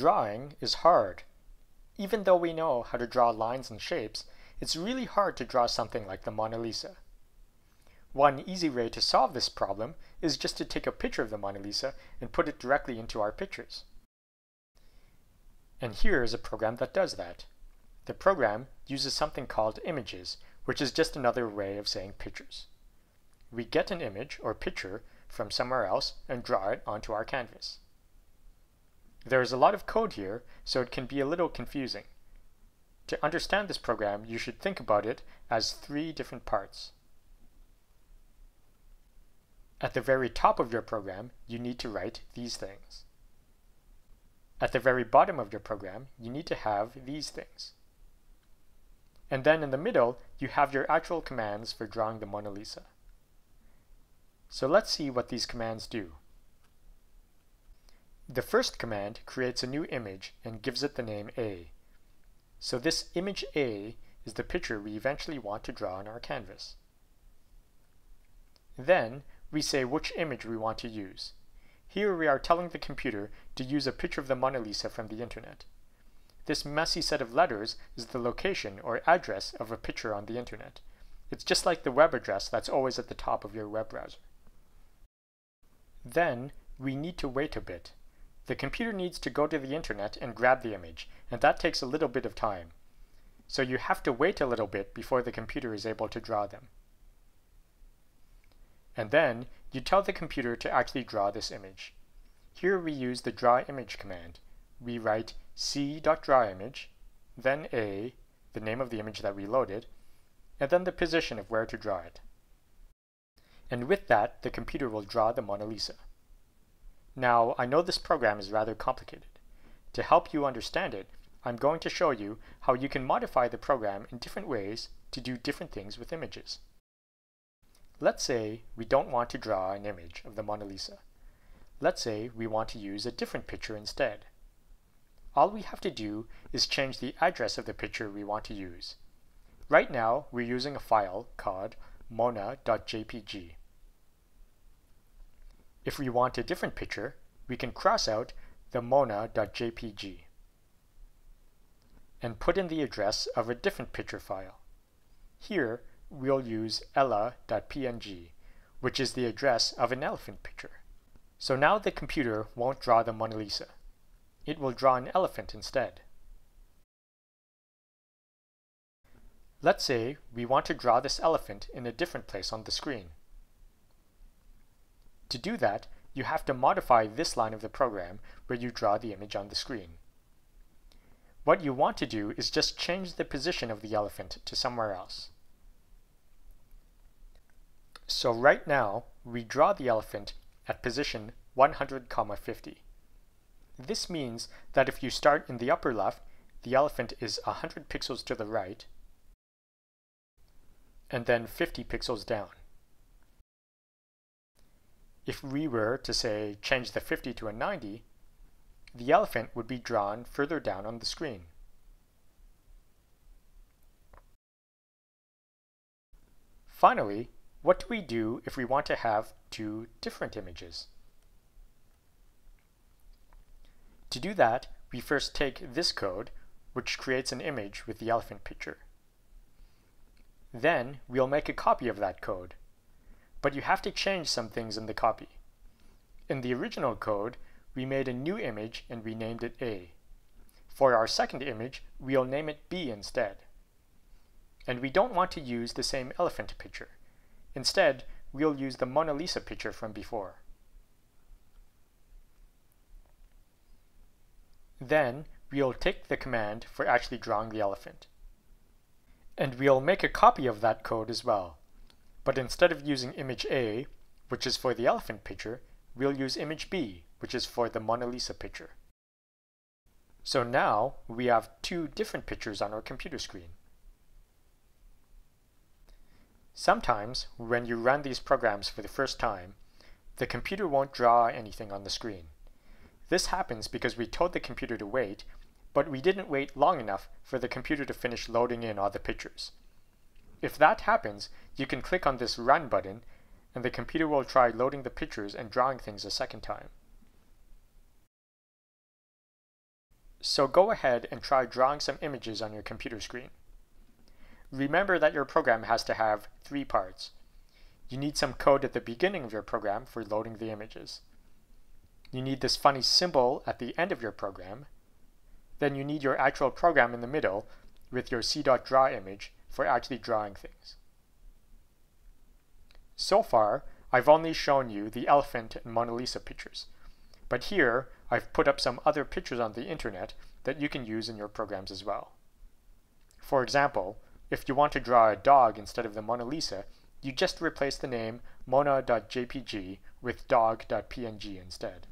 Drawing is hard. Even though we know how to draw lines and shapes, it's really hard to draw something like the Mona Lisa. One easy way to solve this problem is just to take a picture of the Mona Lisa and put it directly into our pictures. And here is a program that does that. The program uses something called images, which is just another way of saying pictures. We get an image or picture from somewhere else and draw it onto our canvas. There is a lot of code here, so it can be a little confusing. To understand this program, you should think about it as three different parts. At the very top of your program, you need to write these things. At the very bottom of your program, you need to have these things. And then in the middle, you have your actual commands for drawing the Mona Lisa. So let's see what these commands do. The first command creates a new image and gives it the name A. So this image A is the picture we eventually want to draw on our canvas. Then we say which image we want to use. Here we are telling the computer to use a picture of the Mona Lisa from the internet. This messy set of letters is the location or address of a picture on the internet. It's just like the web address that's always at the top of your web browser. Then we need to wait a bit. The computer needs to go to the internet and grab the image, and that takes a little bit of time. So you have to wait a little bit before the computer is able to draw them. And then you tell the computer to actually draw this image. Here we use the draw image command. We write c.drawImage, then a, the name of the image that we loaded, and then the position of where to draw it. And with that, the computer will draw the Mona Lisa. Now, I know this program is rather complicated. To help you understand it, I'm going to show you how you can modify the program in different ways to do different things with images. Let's say we don't want to draw an image of the Mona Lisa. Let's say we want to use a different picture instead. All we have to do is change the address of the picture we want to use. Right now, we're using a file called mona.jpg. If we want a different picture, we can cross out the mona.jpg and put in the address of a different picture file. Here, we'll use ella.png, which is the address of an elephant picture. So now the computer won't draw the Mona Lisa. It will draw an elephant instead. Let's say we want to draw this elephant in a different place on the screen. To do that, you have to modify this line of the program where you draw the image on the screen. What you want to do is just change the position of the elephant to somewhere else. So right now, we draw the elephant at position 100, 50. This means that if you start in the upper left, the elephant is 100 pixels to the right, and then 50 pixels down. If we were to say change the 50 to a 90, the elephant would be drawn further down on the screen. Finally, what do we do if we want to have two different images? To do that, we first take this code, which creates an image with the elephant picture. Then, we'll make a copy of that code. But you have to change some things in the copy. In the original code, we made a new image and renamed it A. For our second image, we'll name it B instead. And we don't want to use the same elephant picture. Instead, we'll use the Mona Lisa picture from before. Then, we'll take the command for actually drawing the elephant. And we'll make a copy of that code as well. But instead of using image A, which is for the elephant picture, we'll use image B, which is for the Mona Lisa picture. So now, we have two different pictures on our computer screen. Sometimes, when you run these programs for the first time, the computer won't draw anything on the screen. This happens because we told the computer to wait, but we didn't wait long enough for the computer to finish loading in all the pictures. If that happens, you can click on this Run button, and the computer will try loading the pictures and drawing things a second time. So go ahead and try drawing some images on your computer screen. Remember that your program has to have three parts. You need some code at the beginning of your program for loading the images. You need this funny symbol at the end of your program. Then you need your actual program in the middle with your c.drawImage for actually drawing things. So far, I've only shown you the elephant and Mona Lisa pictures. But here, I've put up some other pictures on the internet that you can use in your programs as well. For example, if you want to draw a dog instead of the Mona Lisa, you just replace the name mona.jpg with dog.png instead.